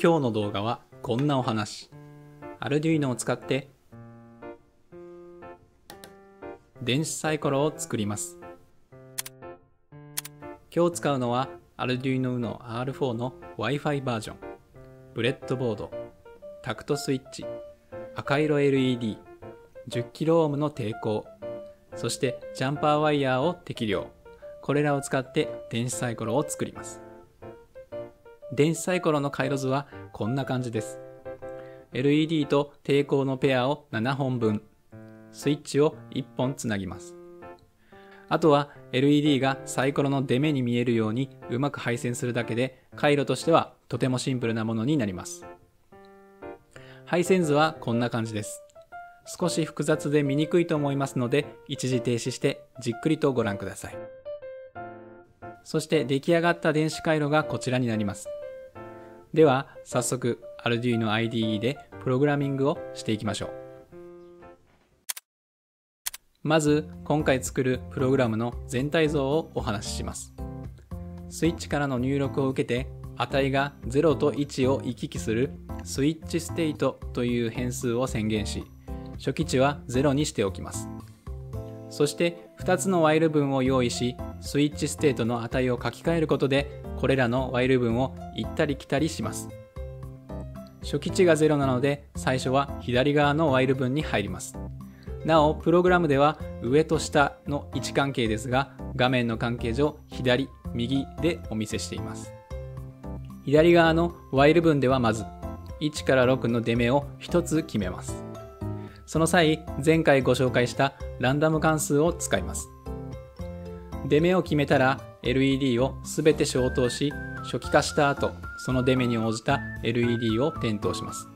今日の動画はこんなお話。アルデュイノを使って電子サイコロを作ります。今日使うのはアルデュイノ Uno R4 の Wi-Fi バージョン、ブレッドボード、タクトスイッチ、赤色 LED、10kΩ の抵抗、そしてジャンパーワイヤーを適量。これらを使って電子サイコロを作ります。電子サイコロの回路図はこんな感じです。LED と抵抗のペアを7本分、スイッチを1本つなぎます。あとは LED がサイコロの出目に見えるようにうまく配線するだけで回路としてはとてもシンプルなものになります。配線図はこんな感じです。少し複雑で見にくいと思いますので一時停止してじっくりとご覧ください。そして出来上がった電子回路がこちらになります。では早速 Arduino IDE でプログラミングをしていきましょう。まず今回作るプログラムの全体像をお話しします。スイッチからの入力を受けて値が0と1を行き来するスイッチステートという変数を宣言し初期値は0にしておきます。そして2つの while 文を用意しスイッチステートの値を書き換えることでこれらの while 文を行ったり来たりします。初期値が0なので最初は左側の while 文に入ります。なお、プログラムでは上と下の位置関係ですが、画面の関係上、左、右でお見せしています。左側の while 文ではまず、1から6の出目を1つ決めます。その際、前回ご紹介したランダム関数を使います。出目を決めたら LED をすべて消灯し、初期化した後、その出目に応じた LED を点灯します。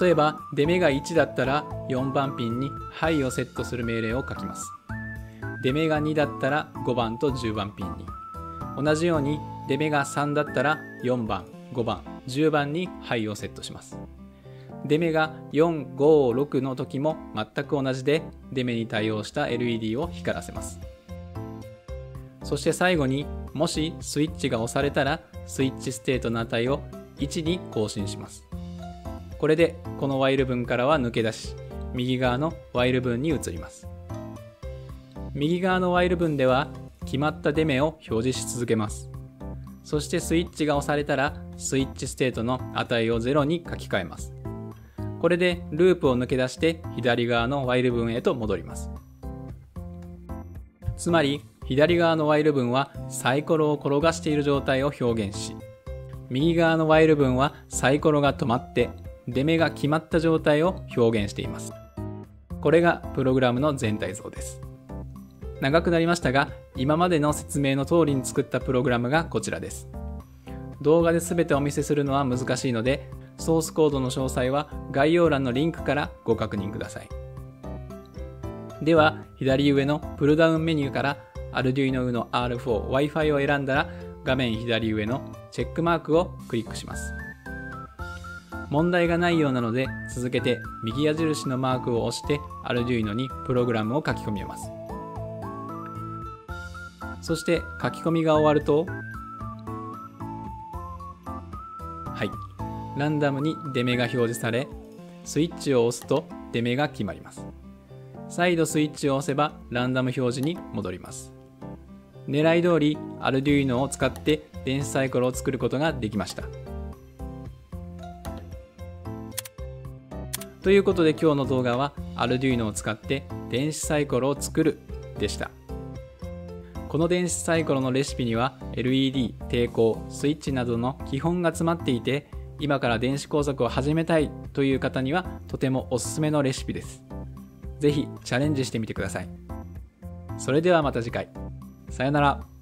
例えば、出目が1だったら4番ピンにハイをセットする命令を書きます。出目が2だったら5番と10番ピンに。同じように出目が3だったら4番、5番、10番にハイをセットします。出目が4、5、6の時も全く同じで出目に対応した LED を光らせます。そして最後にもしスイッチが押されたらスイッチステートの値を1に更新します。これでこの while 文からは抜け出し右側の while 文に移ります。右側の while 文では決まった出目を表示し続けます。そしてスイッチが押されたらスイッチステートの値を0に書き換えます。これでループを抜け出して左側の while 文へと戻ります。つまり左側の while 文はサイコロを転がしている状態を表現し、右側の while 文はサイコロが止まって出目が決まった状態を表現しています。これがプログラムの全体像です。長くなりましたが、今までの説明の通りに作ったプログラムがこちらです。動画で全てお見せするのは難しいので、ソースコードの詳細は概要欄のリンクからご確認ください。では、左上のプルダウンメニューから Arduino Uno R4 Wi-Fi を選んだら画面左上のチェックマークをクリックします。問題がないようなので続けて右矢印のマークを押して Arduino にプログラムを書き込みます。そして書き込みが終わるとはい、ランダムに出目が表示され、スイッチを押すと出目が決まります。再度スイッチを押せばランダム表示に戻ります。狙い通り Arduino を使って電子サイコロを作ることができました。ということで今日の動画は Arduino を使って電子サイコロを作るでした。この電子サイコロのレシピには LED、抵抗、スイッチなどの基本が詰まっていて今から電子工作を始めたいという方にはとてもおすすめのレシピです。ぜひチャレンジしてみてください。それではまた次回。さよなら。